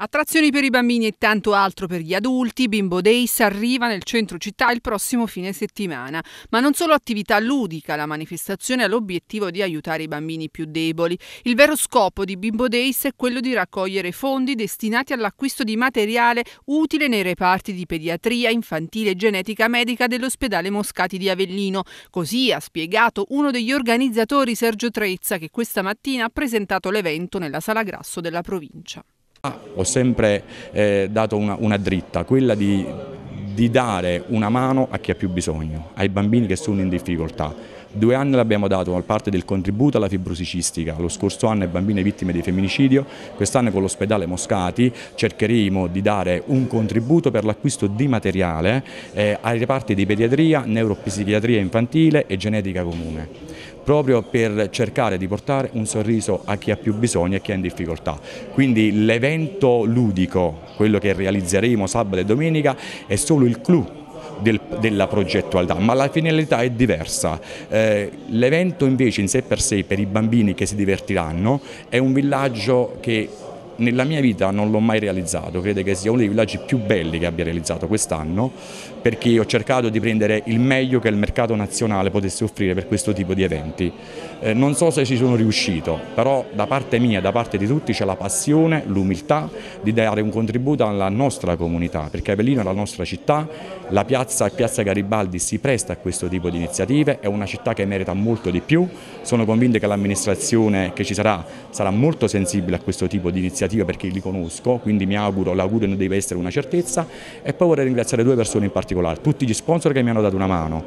Attrazioni per i bambini e tanto altro per gli adulti, Bimbo Days arriva nel centro città il prossimo fine settimana. Ma non solo attività ludica, la manifestazione ha l'obiettivo di aiutare i bambini più deboli. Il vero scopo di Bimbo Days è quello di raccogliere fondi destinati all'acquisto di materiale utile nei reparti di pediatria infantile e genetica medica dell'ospedale Moscati di Avellino. Così ha spiegato uno degli organizzatori Sergio Trezza che questa mattina ha presentato l'evento nella sala grasso della provincia. Ho sempre eh, dato una, una, dritta, quella di, di dare una mano a chi ha più bisogno, ai bambini che sono in difficoltà. Due anni l'abbiamo dato al parte del contributo alla fibrosi cistica, lo scorso anno ai bambini vittime di femminicidio, quest'anno con l'ospedale Moscati cercheremo di dare un contributo per l'acquisto di materiale eh, ai reparti di pediatria, neuropsichiatria infantile e genetica comune proprio per cercare di portare un sorriso a chi ha più bisogno e chi è in difficoltà. Quindi l'evento ludico, quello che realizzeremo sabato e domenica, è solo il clou del, della progettualità, ma la finalità è diversa. Eh, L'evento invece in sé per sé per i bambini che si divertiranno è un villaggio che nella mia vita non l'ho mai realizzato, credo che sia uno dei villaggi più belli che abbia realizzato quest'anno perché ho cercato di prendere il meglio che il mercato nazionale potesse offrire per questo tipo di eventi. Eh, non so se ci sono riuscito, però da parte mia, da parte di tutti c'è la passione, l'umiltà di dare un contributo alla nostra comunità, perché Avellino è la nostra città, la piazza, piazza Garibaldi si presta a questo tipo di iniziative, è una città che merita molto di più, sono convinto che l'amministrazione che ci sarà sarà molto sensibile a questo tipo di iniziative perché li conosco, quindi mi auguro, l'augurio non deve essere una certezza e poi vorrei ringraziare due persone in particolare, tutti gli sponsor che mi hanno dato una mano.